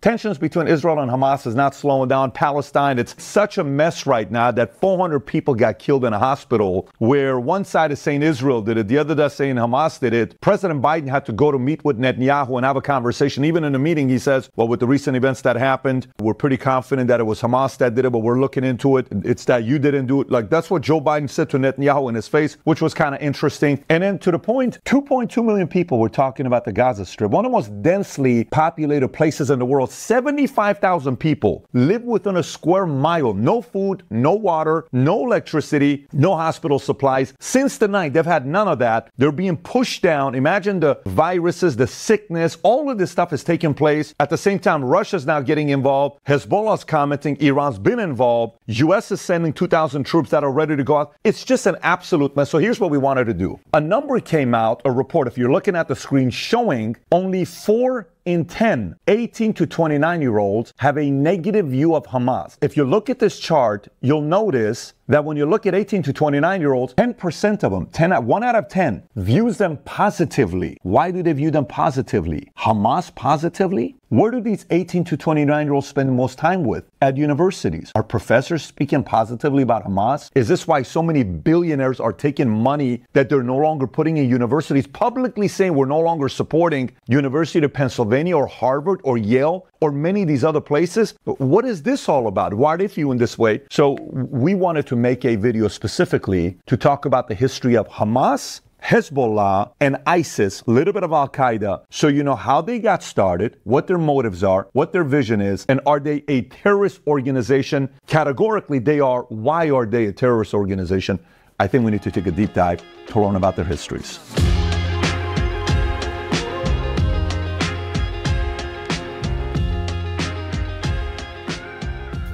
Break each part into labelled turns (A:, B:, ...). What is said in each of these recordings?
A: Tensions between Israel and Hamas is not slowing down. Palestine, it's such a mess right now that 400 people got killed in a hospital where one side is saying Israel did it, the other is saying Hamas did it. President Biden had to go to meet with Netanyahu and have a conversation. Even in the meeting, he says, well, with the recent events that happened, we're pretty confident that it was Hamas that did it, but we're looking into it. It's that you didn't do it. Like that's what Joe Biden said to Netanyahu in his face, which was kind of interesting. And then to the point, 2.2 million people were talking about the Gaza Strip, one of the most densely populated places in the world. 75,000 people live within a square mile. No food, no water, no electricity, no hospital supplies. Since the night, they've had none of that. They're being pushed down. Imagine the viruses, the sickness, all of this stuff is taking place. At the same time, Russia's now getting involved. Hezbollah's commenting Iran's been involved. US is sending 2,000 troops that are ready to go out. It's just an absolute mess. So here's what we wanted to do. A number came out, a report, if you're looking at the screen, showing only four in 10 18 to 29 year olds have a negative view of Hamas. If you look at this chart, you'll notice that when you look at 18 to 29 year olds, 10% of them, 10 1 out of 10 views them positively. Why do they view them positively? Hamas positively? Where do these 18 to 29 year olds spend most time with? At universities. Are professors speaking positively about Hamas? Is this why so many billionaires are taking money that they're no longer putting in universities, publicly saying we're no longer supporting University of Pennsylvania or Harvard or Yale or many of these other places? But what is this all about? Why are they viewing this way? So we wanted to make a video specifically to talk about the history of Hamas Hezbollah and ISIS, a little bit of Al Qaeda, so you know how they got started, what their motives are, what their vision is, and are they a terrorist organization? Categorically, they are. Why are they a terrorist organization? I think we need to take a deep dive to learn about their histories.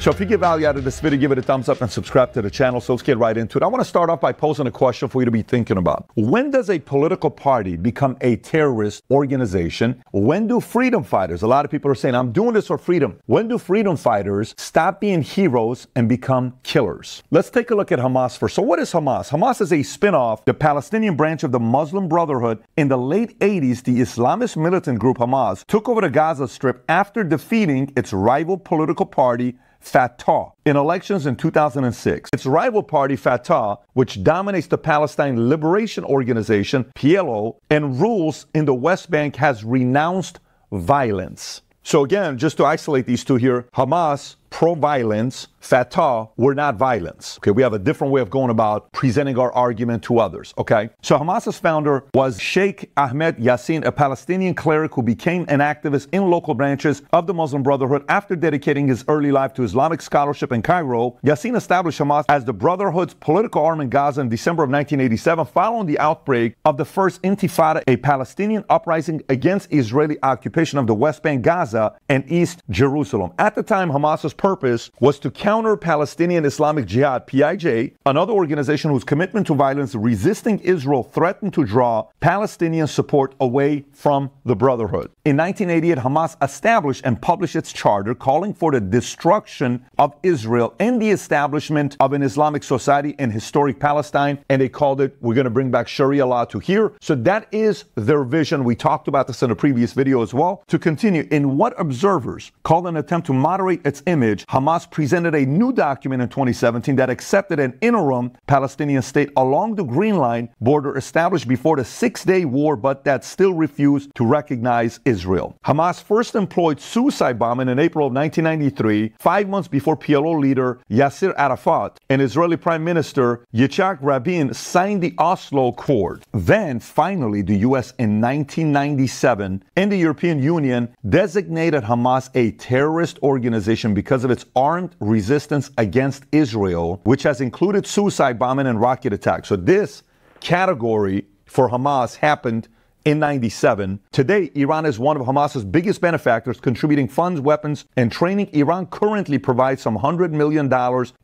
A: So if you get value out of this video, give it a thumbs up and subscribe to the channel. So let's get right into it. I want to start off by posing a question for you to be thinking about. When does a political party become a terrorist organization? When do freedom fighters, a lot of people are saying, I'm doing this for freedom. When do freedom fighters stop being heroes and become killers? Let's take a look at Hamas first. So what is Hamas? Hamas is a spin-off, the Palestinian branch of the Muslim Brotherhood. In the late 80s, the Islamist militant group Hamas took over the Gaza Strip after defeating its rival political party, Fatah in elections in 2006. Its rival party, Fatah, which dominates the Palestine Liberation Organization, PLO, and rules in the West Bank, has renounced violence. So, again, just to isolate these two here, Hamas pro violence, Fatah, were not violence. Okay, we have a different way of going about presenting our argument to others. Okay, so Hamas's founder was Sheikh Ahmed Yassin, a Palestinian cleric who became an activist in local branches of the Muslim Brotherhood after dedicating his early life to Islamic scholarship in Cairo. Yassin established Hamas as the Brotherhood's political arm in Gaza in December of 1987 following the outbreak of the first Intifada, a Palestinian uprising against Israeli occupation of the West Bank, Gaza, and East Jerusalem. At the time, Hamas's purpose was to counter Palestinian Islamic Jihad, PIJ, another organization whose commitment to violence resisting Israel threatened to draw Palestinian support away from the Brotherhood. In 1988, Hamas established and published its charter calling for the destruction of Israel and the establishment of an Islamic society in historic Palestine, and they called it, we're going to bring back Sharia law to here. So that is their vision. We talked about this in a previous video as well. To continue, in what observers called an attempt to moderate its image Hamas presented a new document in 2017 that accepted an interim Palestinian state along the Green Line border established before the Six Day War, but that still refused to recognize Israel. Hamas first employed suicide bombing in April of 1993, five months before PLO leader Yasser Arafat and Israeli Prime Minister Yitzhak Rabin signed the Oslo Accord. Then, finally, the U.S. in 1997 and the European Union designated Hamas a terrorist organization because of its armed resistance against Israel, which has included suicide bombing and rocket attacks. So this category for Hamas happened in 97. Today, Iran is one of Hamas's biggest benefactors, contributing funds, weapons, and training. Iran currently provides some $100 million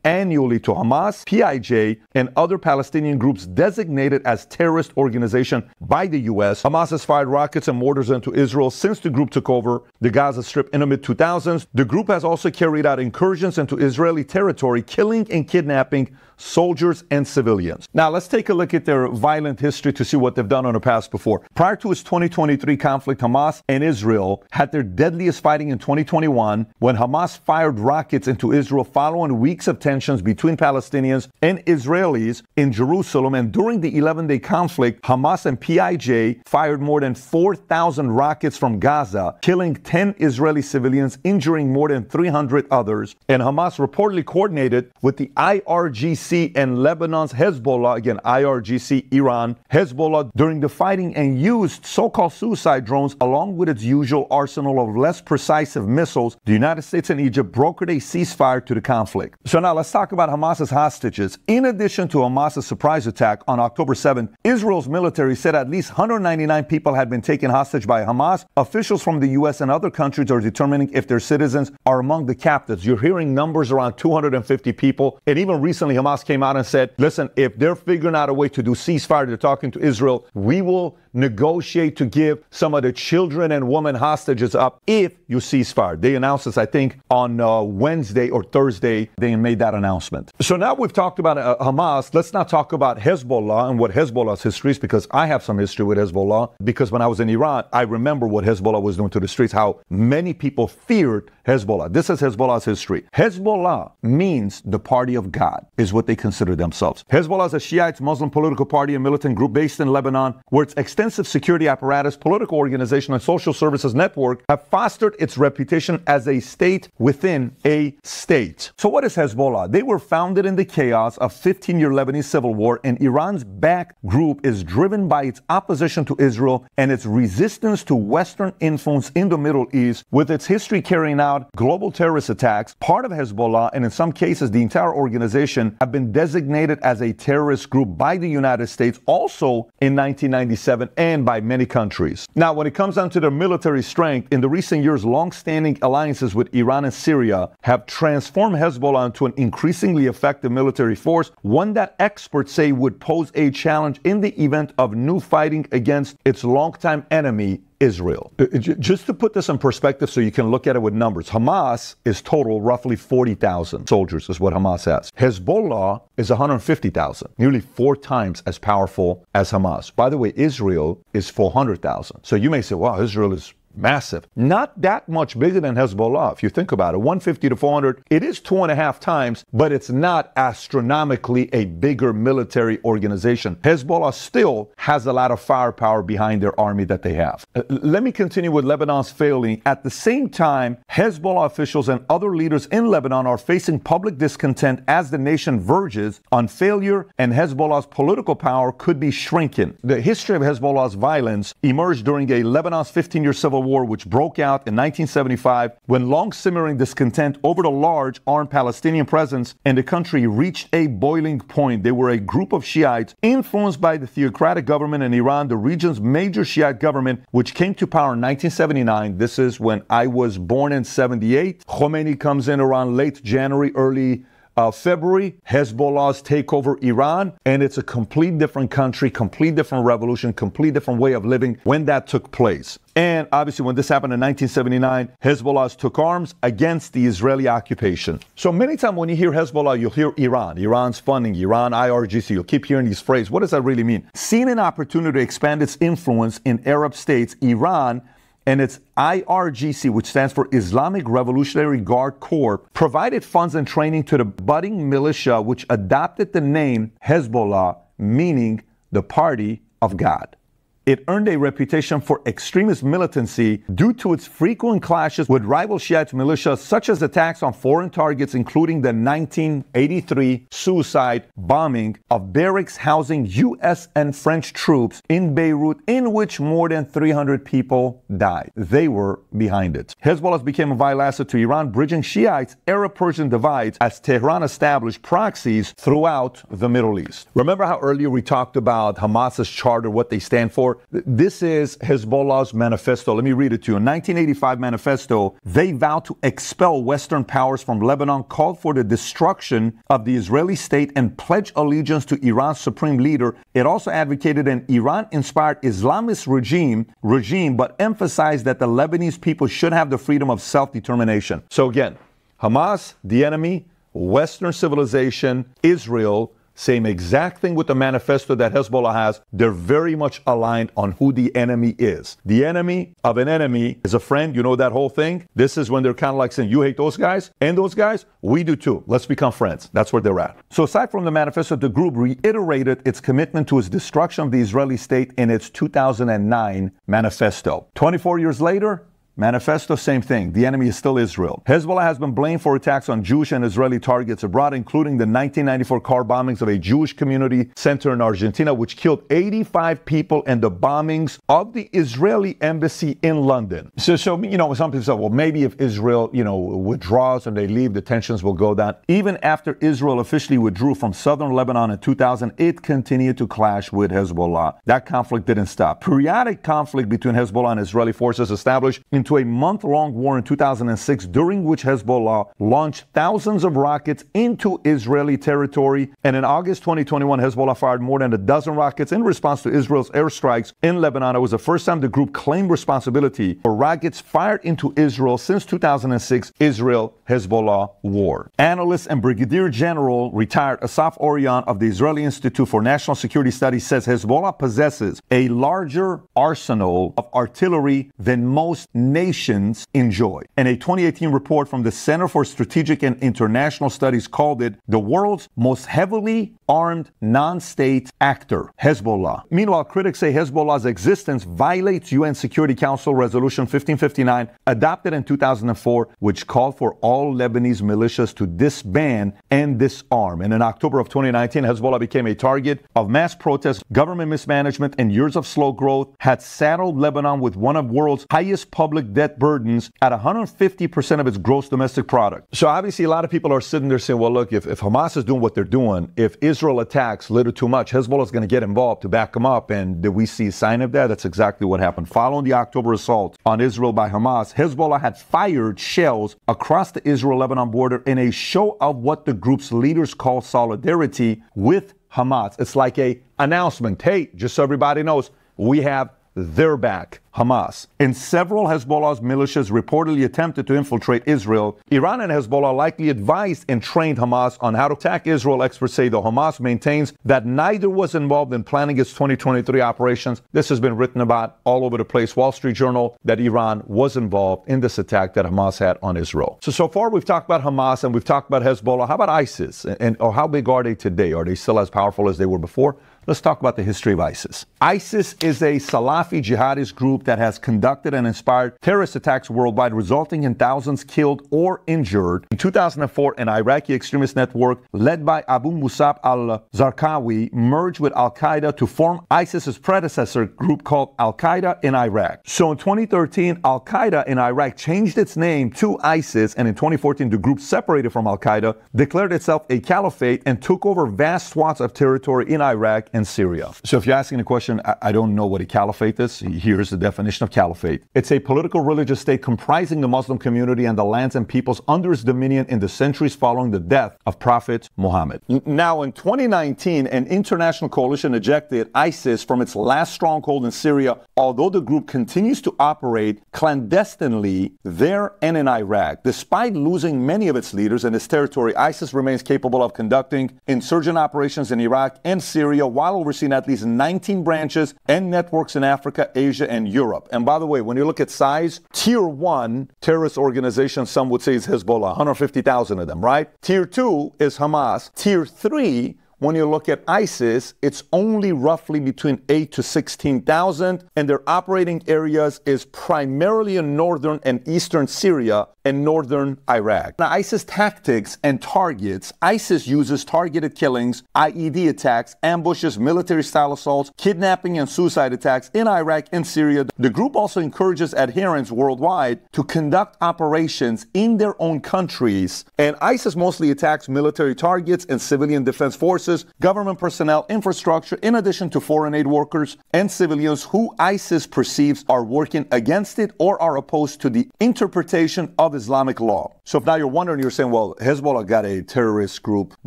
A: annually to Hamas, PIJ, and other Palestinian groups designated as terrorist organization by the U.S. Hamas has fired rockets and mortars into Israel since the group took over the Gaza Strip in the mid 2000s. The group has also carried out incursions into Israeli territory, killing and kidnapping soldiers and civilians. Now, let's take a look at their violent history to see what they've done in the past before. Prior to its 2023 conflict, Hamas and Israel had their deadliest fighting in 2021 when Hamas fired rockets into Israel following weeks of tensions between Palestinians and Israelis in Jerusalem. And during the 11 day conflict, Hamas and PIJ fired more than 4,000 rockets from Gaza, killing 10 Israeli civilians, injuring more than 300 others. And Hamas reportedly coordinated with the IRGC and Lebanon's Hezbollah, again, IRGC, Iran, Hezbollah, during the fighting and used so called suicide drones along with its usual arsenal of less precise missiles. The United States and Egypt brokered a ceasefire to the conflict. So now let's talk about Hamas's hostages. In addition to Hamas's surprise attack on October 7th, Israel's military said at least 199 people had been taken hostage by Hamas. Officials from the U.S. and other countries are determining if their citizens are among the captives. You're hearing numbers around 250 people. And even recently, Hamas came out and said, listen, if they're figuring out a way to do ceasefire, they're talking to Israel, we will negotiate to give some of the children and women hostages up if you ceasefire. They announced this, I think, on uh, Wednesday or Thursday. They made that announcement. So now we've talked about uh, Hamas. Let's not talk about Hezbollah and what Hezbollah's history is because I have some history with Hezbollah. Because when I was in Iran, I remember what Hezbollah was doing to the streets, how many people feared Hezbollah. This is Hezbollah's history. Hezbollah means the party of God, is what they consider themselves. Hezbollah is a Shiite Muslim political party and militant group based in Lebanon, where its extensive security apparatus, political organization, and social services network have fostered its reputation as a state within a state. So, what is Hezbollah? They were founded in the chaos of 15 year Lebanese civil war, and Iran's back group is driven by its opposition to Israel and its resistance to Western influence in the Middle East, with its history carrying out global terrorist attacks. Part of Hezbollah, and in some cases the entire organization, have been designated as a terrorist group by the United States also in 1997 and by many countries. Now, when it comes down to their military strength, in the recent years, long-standing alliances with Iran and Syria have transformed Hezbollah into an increasingly effective military force, one that experts say would pose a challenge in the event of new fighting against its longtime enemy, Israel. Uh, just to put this in perspective so you can look at it with numbers, Hamas is total roughly 40,000 soldiers, is what Hamas has. Hezbollah is 150,000, nearly four times as powerful as Hamas. By the way, Israel is 400,000. So you may say, wow, Israel is massive. Not that much bigger than Hezbollah, if you think about it. 150 to 400, it is two and a half times, but it's not astronomically a bigger military organization. Hezbollah still has a lot of firepower behind their army that they have. Uh, let me continue with Lebanon's failing. At the same time, Hezbollah officials and other leaders in Lebanon are facing public discontent as the nation verges on failure and Hezbollah's political power could be shrinking. The history of Hezbollah's violence emerged during a Lebanon's 15 year civil War, which broke out in 1975 when long simmering discontent over the large armed Palestinian presence in the country reached a boiling point. They were a group of Shiites influenced by the theocratic government in Iran, the region's major Shiite government, which came to power in 1979. This is when I was born in 78. Khomeini comes in around late January, early uh, February, Hezbollah's take over Iran, and it's a complete different country, complete different revolution, complete different way of living when that took place. And obviously, when this happened in 1979, Hezbollah took arms against the Israeli occupation. So many times when you hear Hezbollah, you'll hear Iran. Iran's funding, Iran, IRGC. You'll keep hearing these phrases. What does that really mean? Seeing an opportunity to expand its influence in Arab states, Iran and its IRGC, which stands for Islamic Revolutionary Guard Corps, provided funds and training to the budding militia, which adopted the name Hezbollah, meaning the party of God. It earned a reputation for extremist militancy due to its frequent clashes with rival Shiite militias, such as attacks on foreign targets, including the 1983 suicide bombing of barracks housing U.S. and French troops in Beirut, in which more than 300 people died. They were behind it. Hezbollah became a vital asset to Iran, bridging Shiites' Arab Persian divides as Tehran established proxies throughout the Middle East. Remember how earlier we talked about Hamas's charter, what they stand for? This is Hezbollah's manifesto. Let me read it to you. In 1985 manifesto, they vowed to expel Western powers from Lebanon, called for the destruction of the Israeli state, and pledged allegiance to Iran's supreme leader. It also advocated an Iran-inspired Islamist regime, regime, but emphasized that the Lebanese people should have the freedom of self-determination. So again, Hamas, the enemy, Western civilization, Israel, same exact thing with the manifesto that Hezbollah has. They're very much aligned on who the enemy is. The enemy of an enemy is a friend. You know that whole thing? This is when they're kind of like saying, You hate those guys and those guys? We do too. Let's become friends. That's where they're at. So, aside from the manifesto, the group reiterated its commitment to its destruction of the Israeli state in its 2009 manifesto. 24 years later, Manifesto, same thing. The enemy is still Israel. Hezbollah has been blamed for attacks on Jewish and Israeli targets abroad, including the 1994 car bombings of a Jewish community center in Argentina, which killed 85 people, and the bombings of the Israeli embassy in London. So, so you know, some people say, well, maybe if Israel, you know, withdraws and they leave, the tensions will go down. Even after Israel officially withdrew from southern Lebanon in 2000, it continued to clash with Hezbollah. That conflict didn't stop. Periodic conflict between Hezbollah and Israeli forces established in into a month long war in 2006, during which Hezbollah launched thousands of rockets into Israeli territory. And in August 2021, Hezbollah fired more than a dozen rockets in response to Israel's airstrikes in Lebanon. It was the first time the group claimed responsibility for rockets fired into Israel since 2006 Israel Hezbollah war. Analyst and Brigadier General retired Asaf Orion of the Israeli Institute for National Security Studies says Hezbollah possesses a larger arsenal of artillery than most nations enjoy. And a 2018 report from the Center for Strategic and International Studies called it the world's most heavily armed non state actor, Hezbollah. Meanwhile, critics say Hezbollah's existence violates UN Security Council Resolution 1559, adopted in 2004, which called for all Lebanese militias to disband and disarm. And in October of 2019, Hezbollah became a target of mass protests, government mismanagement, and years of slow growth had saddled Lebanon with one of the world's highest public public debt burdens at 150% of its gross domestic product. So obviously, a lot of people are sitting there saying, well, look, if, if Hamas is doing what they're doing, if Israel attacks a little too much, Hezbollah is going to get involved to back them up. And did we see a sign of that? That's exactly what happened. Following the October assault on Israel by Hamas, Hezbollah had fired shells across the Israel Lebanon border in a show of what the group's leaders call solidarity with Hamas. It's like a announcement. Hey, just so everybody knows, we have their back. Hamas. And several Hezbollah's militias reportedly attempted to infiltrate Israel. Iran and Hezbollah likely advised and trained Hamas on how to attack Israel. Experts say, though Hamas maintains that neither was involved in planning its 2023 operations. This has been written about all over the place. Wall Street Journal that Iran was involved in this attack that Hamas had on Israel. So, so far we've talked about Hamas and we've talked about Hezbollah. How about ISIS? And, and or how big are they today? Are they still as powerful as they were before? Let's talk about the history of ISIS. ISIS is a Salafi jihadist group that has conducted and inspired terrorist attacks worldwide, resulting in thousands killed or injured. In 2004, an Iraqi extremist network led by Abu Musab al Zarqawi merged with Al Qaeda to form ISIS's predecessor group called Al Qaeda in Iraq. So in 2013, Al Qaeda in Iraq changed its name to ISIS, and in 2014, the group separated from Al Qaeda, declared itself a caliphate, and took over vast swaths of territory in Iraq and Syria. So if you're asking the question, I, I don't know what a caliphate is. Here's the definition of caliphate. It's a political religious state comprising the Muslim community and the lands and peoples under its dominion in the centuries following the death of Prophet Muhammad. Now, in 2019, an international coalition ejected ISIS from its last stronghold in Syria, although the group continues to operate clandestinely there and in Iraq. Despite losing many of its leaders and its territory, ISIS remains capable of conducting insurgent operations in Iraq and Syria while overseeing at least 19 branches and networks in Africa, Asia, and Europe. And by the way, when you look at size, tier one terrorist organization, some would say is Hezbollah, 150,000 of them, right? Tier two is Hamas. Tier three when you look at ISIS, it's only roughly between 8 to 16,000, and their operating areas is primarily in northern and eastern Syria and northern Iraq. Now, ISIS tactics and targets ISIS uses targeted killings, IED attacks, ambushes, military style assaults, kidnapping, and suicide attacks in Iraq and Syria. The group also encourages adherents worldwide to conduct operations in their own countries, and ISIS mostly attacks military targets and civilian defense forces government personnel, infrastructure, in addition to foreign aid workers and civilians who ISIS perceives are working against it or are opposed to the interpretation of Islamic law. So if now you're wondering, you're saying, well, Hezbollah got a terrorist group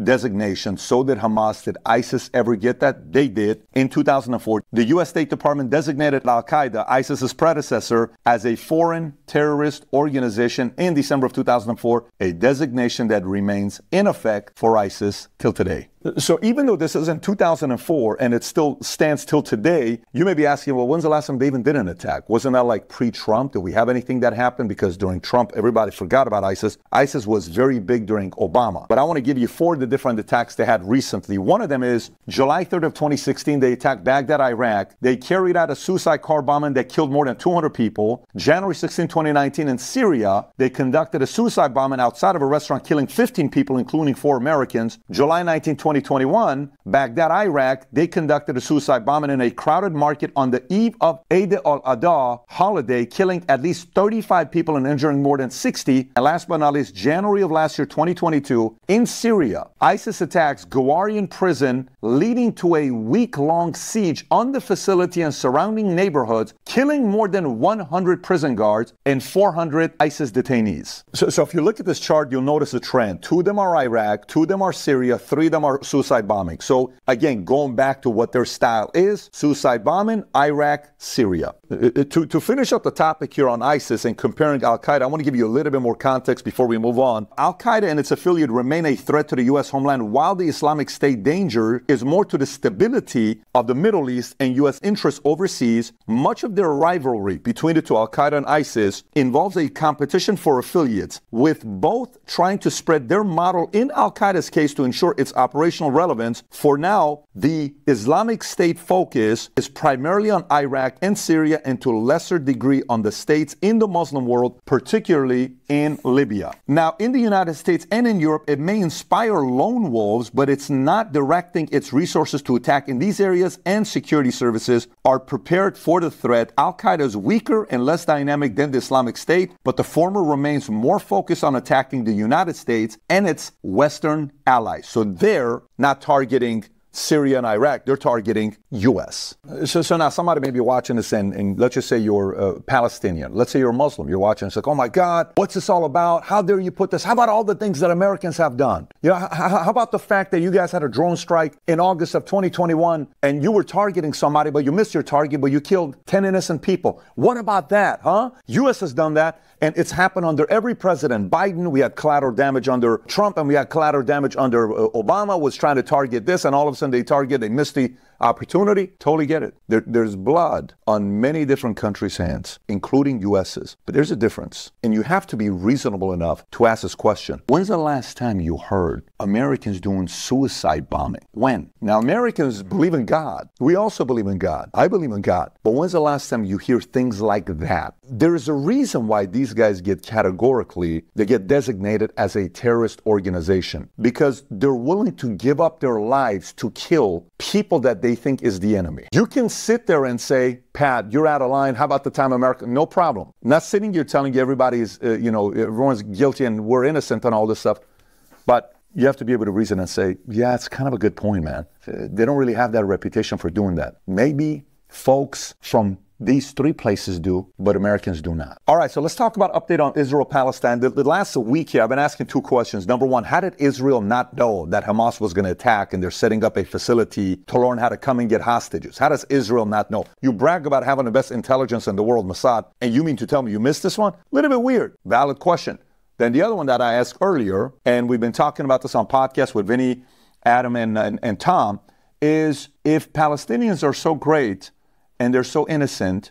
A: designation. So did Hamas. Did ISIS ever get that? They did. In 2004, the U.S. State Department designated Al Qaeda, ISIS's predecessor, as a foreign terrorist organization in December of 2004, a designation that remains in effect for ISIS till today. So even though this is in 2004 and it still stands till today, you may be asking, well, when's the last time they even did an attack? Wasn't that like pre-Trump? Did we have anything that happened? Because during Trump, everybody forgot about ISIS. ISIS was very big during Obama. But I want to give you four of the different attacks they had recently. One of them is July 3rd of 2016, they attacked Baghdad, Iraq. They carried out a suicide car bombing that killed more than 200 people. January 16, 2019, in Syria, they conducted a suicide bombing outside of a restaurant, killing 15 people, including four Americans. July 19, 2021, Baghdad, Iraq, they conducted a suicide bombing in a crowded market on the eve of Eid al-Adha holiday, killing at least 35 people and injuring more than 60. And last but not least, January of last year, 2022, in Syria, ISIS attacks Ghawarian prison, leading to a week-long siege on the facility and surrounding neighborhoods, killing more than 100 prison guards and 400 ISIS detainees. So, so if you look at this chart, you'll notice a trend. Two of them are Iraq, two of them are Syria, three of them are suicide bombing. So again, going back to what their style is, suicide bombing, Iraq, Syria. Uh, uh, to, to finish up the topic here on ISIS and comparing Al Qaeda, I want to give you a little bit more context before we move on. Al Qaeda and its affiliate remain a threat to the U.S. homeland, while the Islamic State danger is more to the stability of the Middle East and U.S. interests overseas. Much of their rivalry between the two, Al Qaeda and ISIS, involves a competition for affiliates, with both trying to spread their model in Al Qaeda's case to ensure its operational relevance. For now, the Islamic State focus is primarily on Iraq and Syria and to a lesser degree on the states in the Muslim world, particularly in Libya. Now, in the United States and in Europe, it may inspire lone wolves, but it's not directing its resources to attack in these areas, and security services are prepared for the threat. Al Qaeda is weaker and less dynamic than the Islamic State, but the former remains more focused on attacking the United States and its Western allies. So they're not targeting Syria and Iraq, they're targeting U.S. So, so now somebody may be watching this and, and let's just say you're a Palestinian. Let's say you're Muslim. You're watching it's like, oh my God, what's this all about? How dare you put this? How about all the things that Americans have done? You know, how, how about the fact that you guys had a drone strike in August of 2021 and you were targeting somebody, but you missed your target, but you killed 10 innocent people? What about that, huh? U.S. has done that. And it's happened under every president. Biden, we had collateral damage under Trump, and we had collateral damage under uh, Obama, was trying to target this, and all of a sudden they target, they missed the opportunity. Totally get it. There, there's blood on many different countries' hands, including US's. But there's a difference. And you have to be reasonable enough to ask this question. When's the last time you heard Americans doing suicide bombing? When? Now, Americans believe in God. We also believe in God. I believe in God. But when's the last time you hear things like that? There is a reason why these guys get categorically, they get designated as a terrorist organization because they're willing to give up their lives to kill people that they think is the enemy. You can sit there and say, Pat, you're out of line. How about the time America? No problem. not sitting here telling you everybody's, uh, you know, everyone's guilty and we're innocent and all this stuff. But you have to be able to reason and say, yeah, it's kind of a good point, man. They don't really have that reputation for doing that. Maybe folks from these three places do, but Americans do not. All right, so let's talk about update on Israel Palestine. The, the, last week here, I've been asking two questions. Number one, how did Israel not know that Hamas was going to attack and they're setting up a facility to learn how to come and get hostages? How does Israel not know? You brag about having the best intelligence in the world, Mossad, and you mean to tell me you missed this one? A little bit weird. Valid question. Then the other one that I asked earlier, and we've been talking about this on podcast with Vinny, Adam, and, and, and Tom, is if Palestinians are so great, and they're so innocent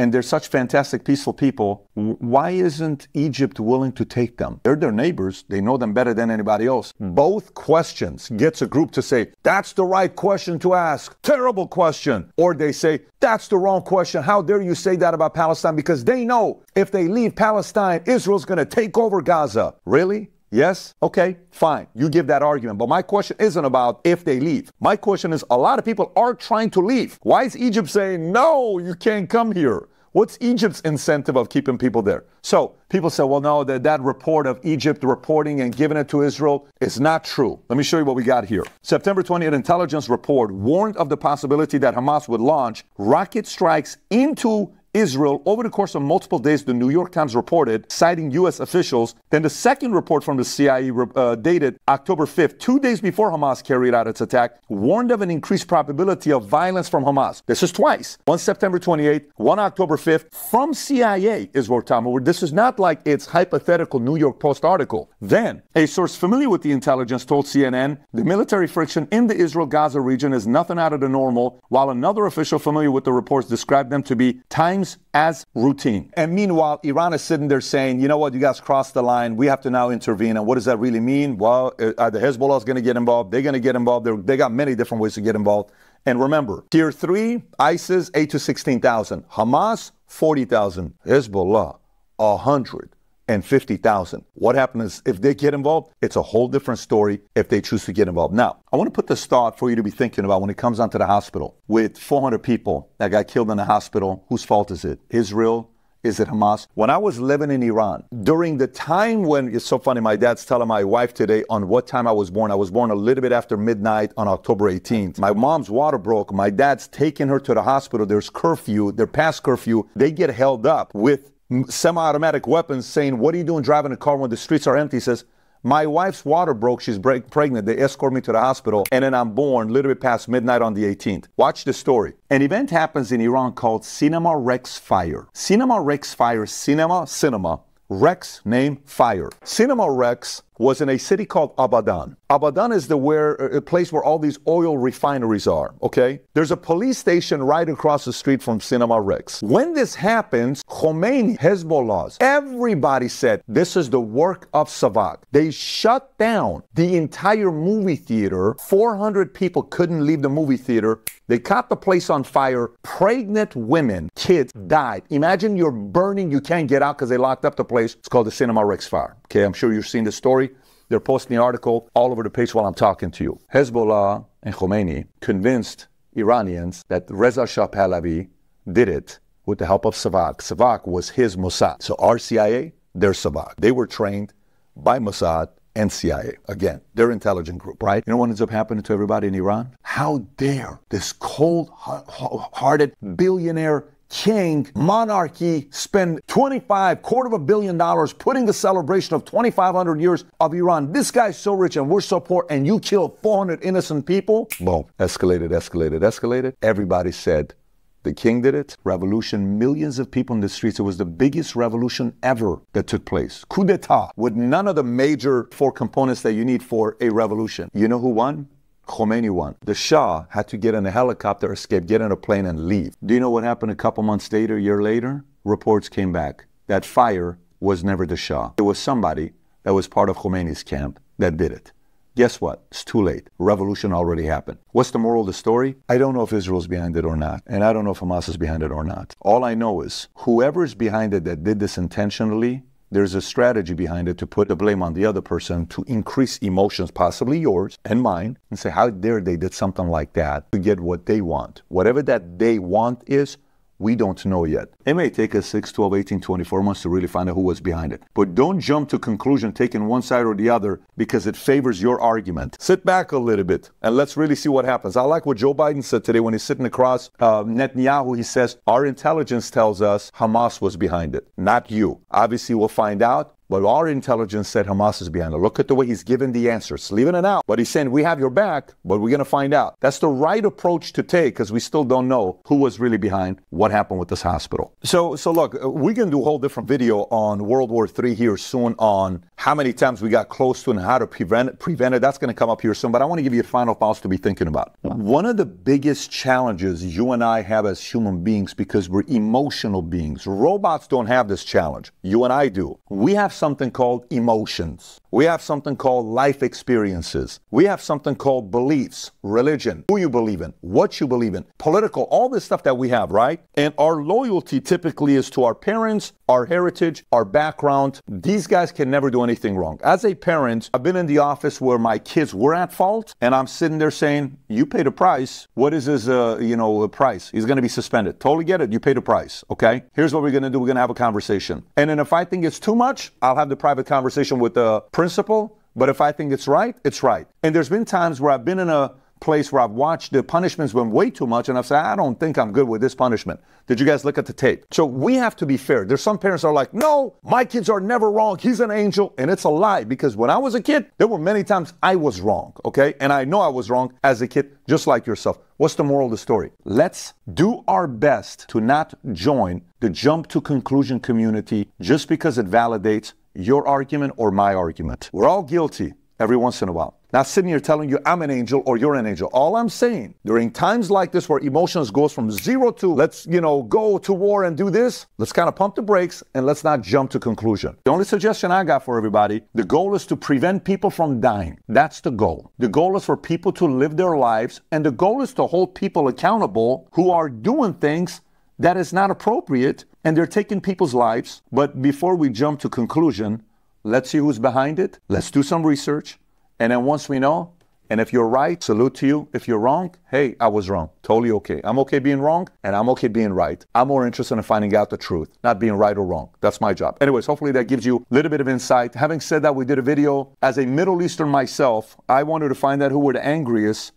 A: and they're such fantastic, peaceful people. Why isn't Egypt willing to take them? They're their neighbors. They know them better than anybody else. Hmm. Both questions gets a group to say, that's the right question to ask. Terrible question. Or they say, that's the wrong question. How dare you say that about Palestine? Because they know if they leave Palestine, Israel's going to take over Gaza. Really? Yes? Okay, fine. You give that argument. But my question isn't about if they leave. My question is a lot of people are trying to leave. Why is Egypt saying, no, you can't come here? What's Egypt's incentive of keeping people there? So people say, well, no, that, that report of Egypt reporting and giving it to Israel is not true. Let me show you what we got here. September 20th intelligence report warned of the possibility that Hamas would launch rocket strikes into Israel over the course of multiple days, the New York Times reported, citing U.S. officials. Then the second report from the CIA, uh, dated October 5th, two days before Hamas carried out its attack, warned of an increased probability of violence from Hamas. This is twice. One September 28th, one October 5th, from CIA is Tom This is not like it's hypothetical New York Post article. Then, a source familiar with the intelligence told CNN the military friction in the Israel Gaza region is nothing out of the normal, while another official familiar with the reports described them to be times as routine. And meanwhile, Iran is sitting there saying, you know what, you guys crossed the line. We have to now intervene. And what does that really mean? Well, uh, the Hezbollah is going to get involved. They're going to get involved. They're, they got many different ways to get involved. And remember, tier three, ISIS, 8 to 16,000. Hamas, 40,000. Hezbollah, 100 and 50,000. What happens if they get involved? It's a whole different story if they choose to get involved. Now, I want to put this thought for you to be thinking about when it comes onto the hospital. With 400 people that got killed in the hospital, whose fault is it? Israel? Is it Hamas? When I was living in Iran, during the time when it's so funny, my dad's telling my wife today on what time I was born. I was born a little bit after midnight on October 18th. My mom's water broke. My dad's taking her to the hospital. There's curfew. They're past curfew. They get held up with semi-automatic weapons saying, what are you doing driving a car when the streets are empty? He says, my wife's water broke. She's pregnant. They escort me to the hospital. And then I'm born bit past midnight on the 18th. Watch the story. An event happens in Iran called Cinema Rex Fire. Cinema Rex Fire, cinema, cinema, Rex name fire. Cinema Rex was in a city called Abadan. Abadan is the where uh, a place where all these oil refineries are, okay? There's a police station right across the street from Cinema Rex. When this happens, Khomeini, Hezbollah, everybody said this is the work of Savak. They shut down the entire movie theater. 400 people couldn't leave the movie theater. They caught the place on fire. Pregnant women, kids died. Imagine you're burning, you can't get out because they locked up the place. It's called the Cinema Rex fire. Okay, I'm sure you've seen the story. They're posting the article all over the page while I'm talking to you. Hezbollah and Khomeini convinced Iranians that Reza Shah Pahlavi did it with the help of Savak. Savak was his Mossad. So our CIA, their Savak. They were trained by Mossad and CIA. Again, their intelligence group, right? You know what ends up happening to everybody in Iran? How dare this cold hearted billionaire king monarchy spend 25 quarter of a billion dollars putting the celebration of 2500 years of iran. This guy's so rich and we're so poor and you killed 400 innocent people? Boom. Escalated escalated escalated. Everybody said the king did it. Revolution millions of people in the streets. It was the biggest revolution ever that took place. Coup d'etat with none of the major four components that you need for a revolution. You know who won Khomeini won. The Shah had to get in a helicopter, escape, get in a plane, and leave. Do you know what happened a couple months later, a year later? Reports came back. That fire was never the Shah. It was somebody that was part of Khomeini's camp that did it. Guess what? It's too late. Revolution already happened. What's the moral of the story? I don't know if Israel's behind it or not, and I don't know if Hamas is behind it or not. All I know is whoever is behind it that did this intentionally there's a strategy behind it to put the blame on the other person to increase emotions, possibly yours and mine, and say, how dare they did something like that to get what they want. Whatever that they want is, we don't know yet. It may take us 6, 12, 18, 24 months to really find out who was behind it. But don't jump to conclusion taking one side or the other because it favors your argument. Sit back a little bit and let's really see what happens. I like what Joe Biden said today when he's sitting across uh, Netanyahu. He says, Our intelligence tells us Hamas was behind it, not you. Obviously, we'll find out. But our intelligence said Hamas is behind it. Look at the way he's giving the answers, leaving it out. But he's saying we have your back, but we're going to find out. That's the right approach to take because we still don't know who was really behind what happened with this hospital. So, so look, we're going to do a whole different video on World War III here soon on how many times we got close to and how to prevent it. Prevent it. That's going to come up here soon. But I want to give you a final thoughts to be thinking about. One of the biggest challenges you and I have as human beings because we're emotional beings. Robots don't have this challenge. You and I do. We have something called emotions. We have something called life experiences. We have something called beliefs, religion, who you believe in, what you believe in, political, all this stuff that we have, right? And our loyalty typically is to our parents, our heritage, our background. These guys can never do anything wrong. As a parent, I've been in the office where my kids were at fault, and I'm sitting there saying, "You paid a price. What is his, uh, you know, price? He's going to be suspended. Totally get it. You paid a price. Okay. Here's what we're going to do. We're going to have a conversation. And then if I think it's too much, I'll have the private conversation with the principal. But if I think it's right, it's right. And there's been times where I've been in a place where I've watched the punishments been way too much and I've said, I don't think I'm good with this punishment. Did you guys look at the tape? So we have to be fair. There's some parents are like, no, my kids are never wrong. He's an angel. And it's a lie because when I was a kid, there were many times I was wrong. Okay. And I know I was wrong as a kid, just like yourself. What's the moral of the story? Let's do our best to not join the jump to conclusion community just because it validates your argument or my argument. We're all guilty every once in a while. Not sitting here telling you I'm an angel or you're an angel. All I'm saying, during times like this where emotions goes from zero to let's, you know, go to war and do this, let's kind of pump the brakes and let's not jump to conclusion. The only suggestion I got for everybody, the goal is to prevent people from dying. That's the goal. The goal is for people to live their lives and the goal is to hold people accountable who are doing things that is not appropriate and they're taking people's lives. But before we jump to conclusion, let's see who's behind it. Let's do some research. And then once we know, and if you're right, salute to you. If you're wrong, hey, I was wrong. Totally okay. I'm okay being wrong and I'm okay being right. I'm more interested in finding out the truth, not being right or wrong. That's my job. Anyways, hopefully that gives you a little bit of insight. Having said that, we did a video as a Middle Eastern myself. I wanted to find out who were the angriest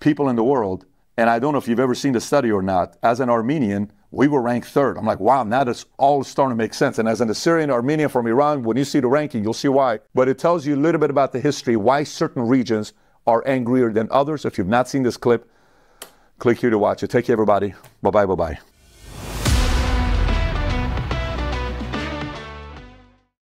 A: people in the world. And I don't know if you've ever seen the study or not. As an Armenian, we were ranked third. I'm like, wow, now that's all starting to make sense. And as an Assyrian Armenian from Iran, when you see the ranking, you'll see why. But it tells you a little bit about the history, why certain regions are angrier than others. If you've not seen this clip, click here to watch it. Take care, everybody. Bye bye, bye bye.